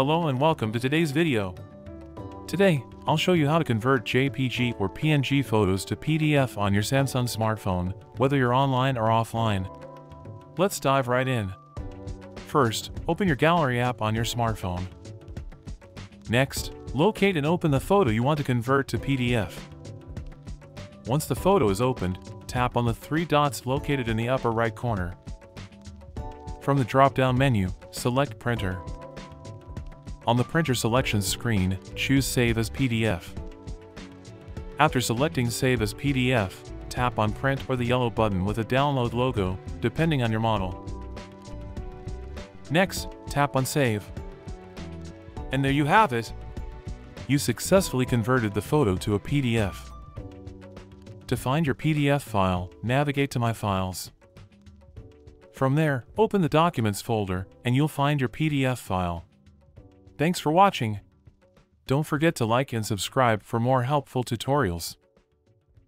Hello and welcome to today's video. Today, I'll show you how to convert JPG or PNG photos to PDF on your Samsung smartphone, whether you're online or offline. Let's dive right in. First, open your Gallery app on your smartphone. Next, locate and open the photo you want to convert to PDF. Once the photo is opened, tap on the three dots located in the upper right corner. From the drop-down menu, select Printer. On the printer selection screen, choose Save as PDF. After selecting Save as PDF, tap on Print or the yellow button with a download logo, depending on your model. Next, tap on Save. And there you have it! You successfully converted the photo to a PDF. To find your PDF file, navigate to My Files. From there, open the Documents folder, and you'll find your PDF file. Thanks for watching. Don't forget to like and subscribe for more helpful tutorials.